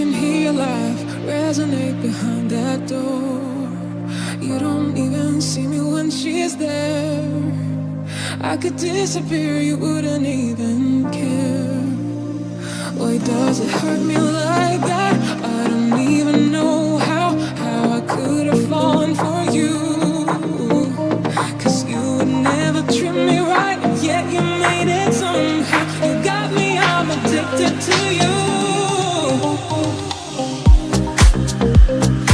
can hear your life resonate behind that door. You don't even see me when she's there. I could disappear, you wouldn't even care. Why does it hurt me like? love.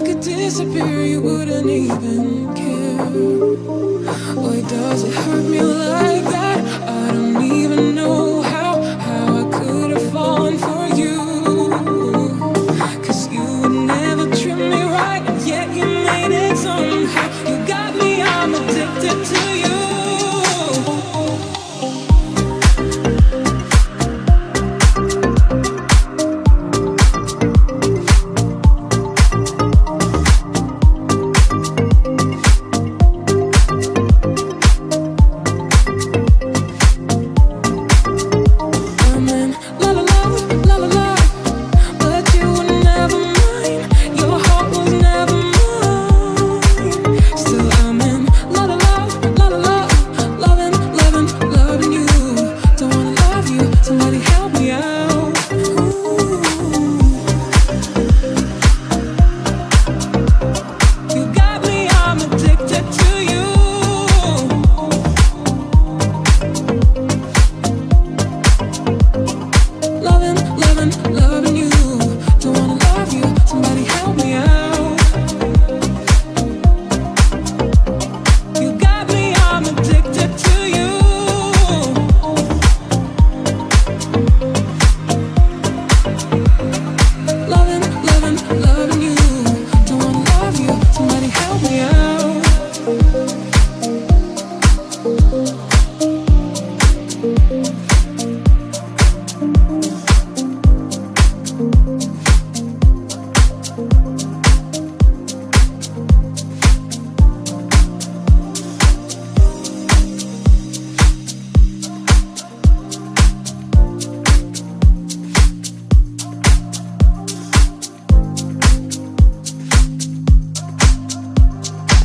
I could disappear, you wouldn't even care. Why does it hurt me like?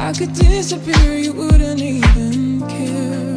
I could disappear, you wouldn't even care.